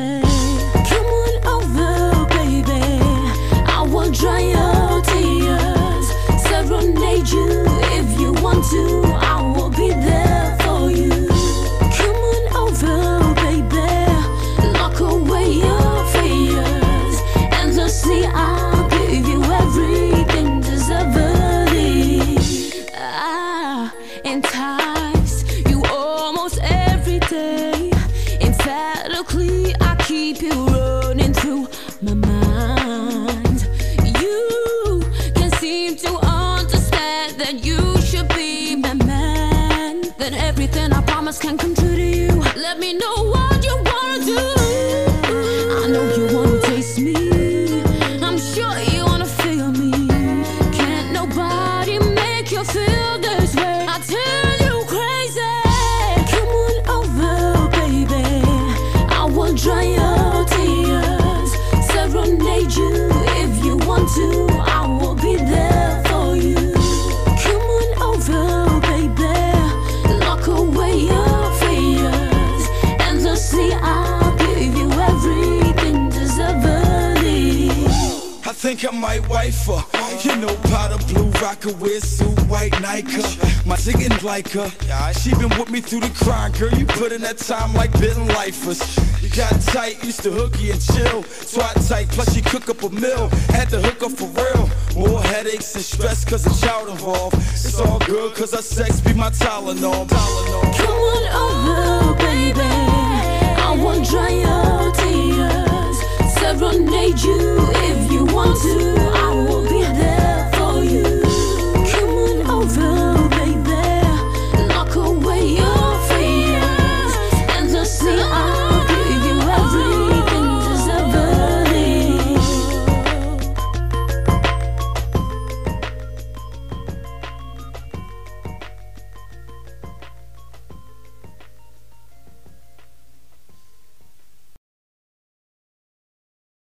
said I keep it running through my mind. You can seem to understand that you should be my man. Everything I promise can come true to you. Let me know what you wanna do. I know you wanna taste me. I'm sure you wanna feel me. Can't nobody make you feel. Think I might wife her. You know, powder blue rocker with suit, white Nike. My singing like her. She been with me through the crime, girl. You put in that time like bitten lifers. You got tight, used to hooky and chill. Swat tight, plus she cook up a meal. Had to hook up for real. More headaches and stress cause a child involved. It's all good cause our sex be my Tylenol. Tylenol. Come on over, baby.